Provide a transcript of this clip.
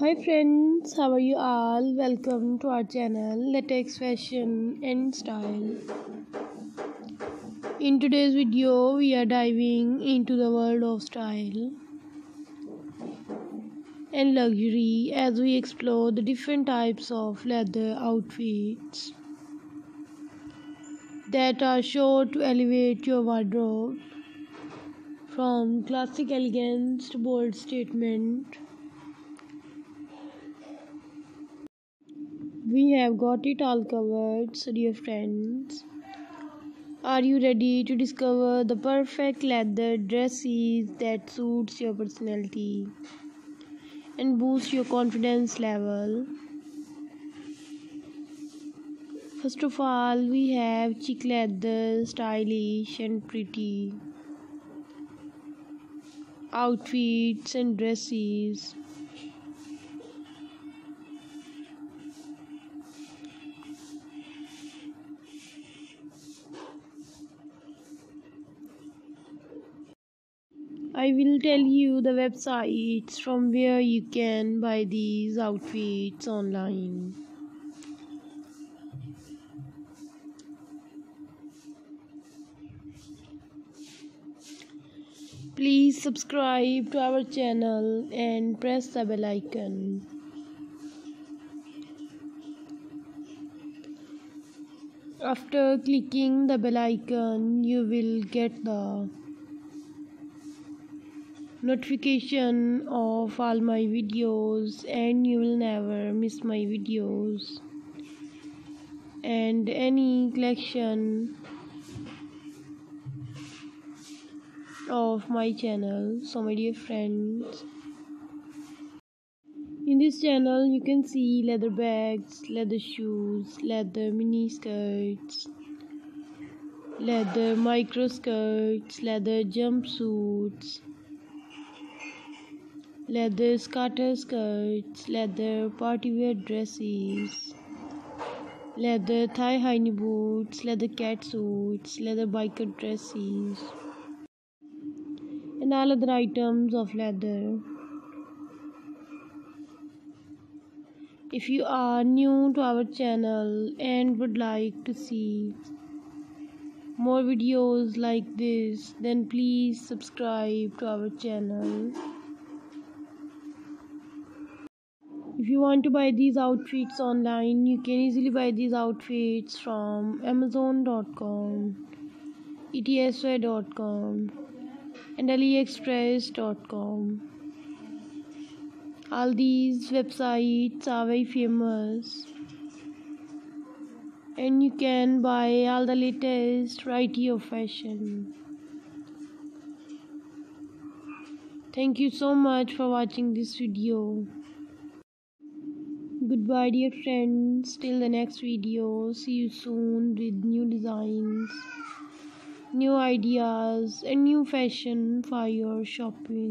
Hi friends, how are you all? Welcome to our channel Latex Fashion and Style. In today's video, we are diving into the world of style and luxury as we explore the different types of leather outfits that are sure to elevate your wardrobe from classic elegance to bold statement. Have got it all covered, so dear friends. Are you ready to discover the perfect leather dresses that suits your personality and boost your confidence level? First of all, we have chic leather, stylish and pretty outfits and dresses. I will tell you the websites from where you can buy these outfits online. Please subscribe to our channel and press the bell icon. After clicking the bell icon, you will get the notification of all my videos and you will never miss my videos. And any collection of my channel so my dear friends. In this channel you can see leather bags leather shoes leather mini skirts leather micro skirts leather jumpsuits leather skater skirts, leather party-wear dresses, leather thigh-high knee boots, leather cat suits, leather biker dresses, and all other items of leather. If you are new to our channel and would like to see more videos like this, then please subscribe to our channel. You want to buy these outfits online you can easily buy these outfits from amazon.com etsy.com and aliexpress.com all these websites are very famous. And you can buy all the latest variety of fashion. Thank you so much for watching this video goodbye dear friends. Till the next video. See you soon with new designs new ideas and new fashion for your shopping